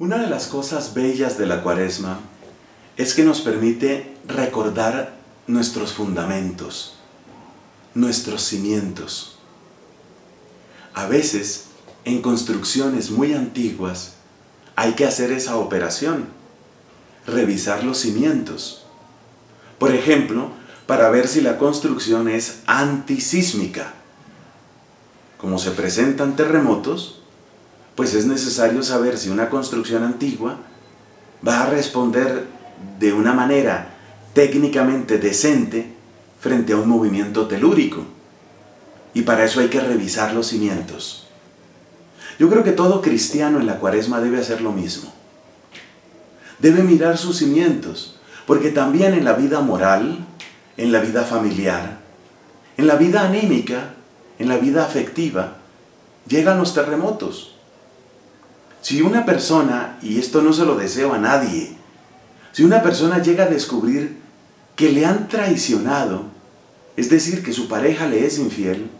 Una de las cosas bellas de la cuaresma es que nos permite recordar nuestros fundamentos, nuestros cimientos. A veces, en construcciones muy antiguas, hay que hacer esa operación, revisar los cimientos. Por ejemplo, para ver si la construcción es antisísmica. Como se presentan terremotos, pues es necesario saber si una construcción antigua va a responder de una manera técnicamente decente frente a un movimiento telúrico. Y para eso hay que revisar los cimientos. Yo creo que todo cristiano en la cuaresma debe hacer lo mismo. Debe mirar sus cimientos, porque también en la vida moral, en la vida familiar, en la vida anímica, en la vida afectiva, llegan los terremotos. Si una persona, y esto no se lo deseo a nadie, si una persona llega a descubrir que le han traicionado, es decir, que su pareja le es infiel,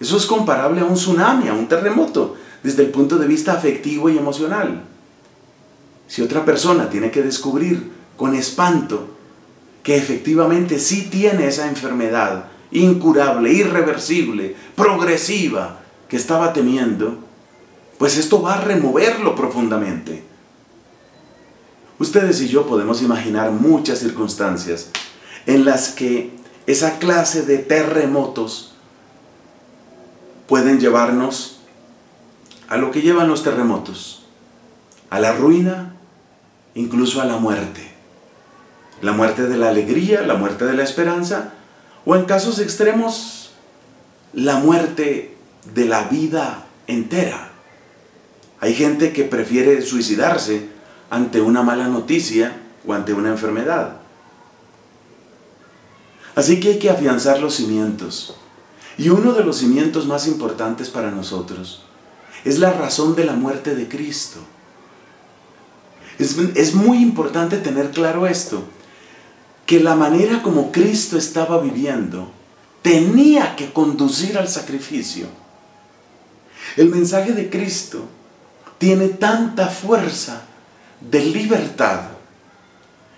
eso es comparable a un tsunami, a un terremoto, desde el punto de vista afectivo y emocional. Si otra persona tiene que descubrir con espanto que efectivamente sí tiene esa enfermedad incurable, irreversible, progresiva que estaba temiendo, pues esto va a removerlo profundamente. Ustedes y yo podemos imaginar muchas circunstancias en las que esa clase de terremotos pueden llevarnos a lo que llevan los terremotos, a la ruina, incluso a la muerte. La muerte de la alegría, la muerte de la esperanza, o en casos extremos, la muerte de la vida entera. Hay gente que prefiere suicidarse ante una mala noticia o ante una enfermedad. Así que hay que afianzar los cimientos. Y uno de los cimientos más importantes para nosotros es la razón de la muerte de Cristo. Es, muy importante tener claro esto, que la manera como Cristo estaba viviendo tenía que conducir al sacrificio. El mensaje de Cristo tiene tanta fuerza de libertad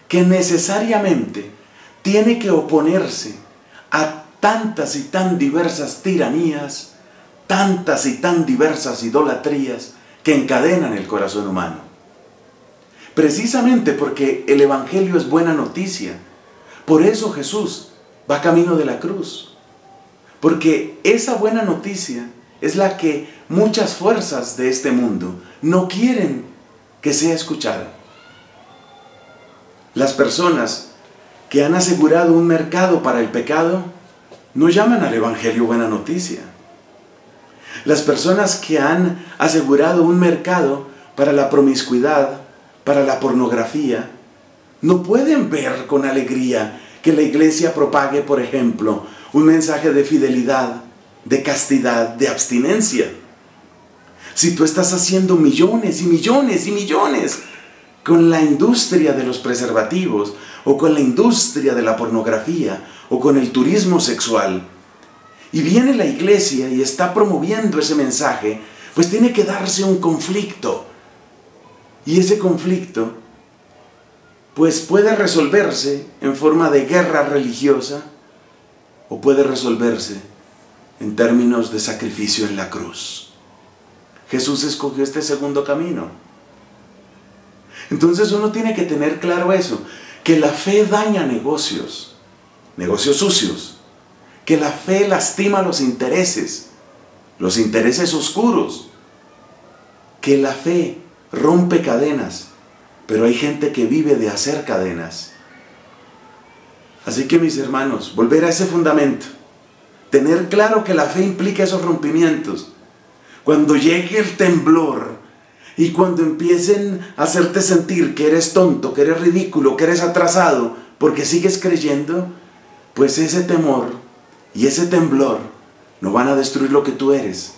que necesariamente tiene que oponerse a tantas y tan diversas tiranías, tantas y tan diversas idolatrías que encadenan el corazón humano. Precisamente porque el Evangelio es buena noticia, por eso Jesús va camino de la cruz, porque esa buena noticia es la que muchas fuerzas de este mundo no quieren que sea escuchada. Las personas que han asegurado un mercado para el pecado no llaman al Evangelio buena noticia. Las personas que han asegurado un mercado para la promiscuidad, para la pornografía, no pueden ver con alegría que la iglesia propague, por ejemplo, un mensaje de fidelidad, de castidad, de abstinencia. Si tú estás haciendo millones y millones y millones con la industria de los preservativos o con la industria de la pornografía o con el turismo sexual, y viene la iglesia y está promoviendo ese mensaje, pues tiene que darse un conflicto. Y ese conflicto, pues puede resolverse en forma de guerra religiosa o puede resolverse en términos de sacrificio en la cruz. Jesús escogió este segundo camino. Entonces uno tiene que tener claro eso, que la fe daña negocios, negocios sucios, que la fe lastima los intereses, los intereses oscuros, que la fe rompe cadenas, pero hay gente que vive de hacer cadenas. Así que mis hermanos, volver a ese fundamento, tener claro que la fe implica esos rompimientos, cuando llegue el temblor y cuando empiecen a hacerte sentir que eres tonto, que eres ridículo, que eres atrasado, porque sigues creyendo, pues ese temor y ese temblor no van a destruir lo que tú eres,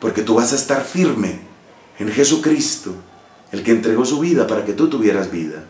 porque tú vas a estar firme en Jesucristo, el que entregó su vida para que tú tuvieras vida.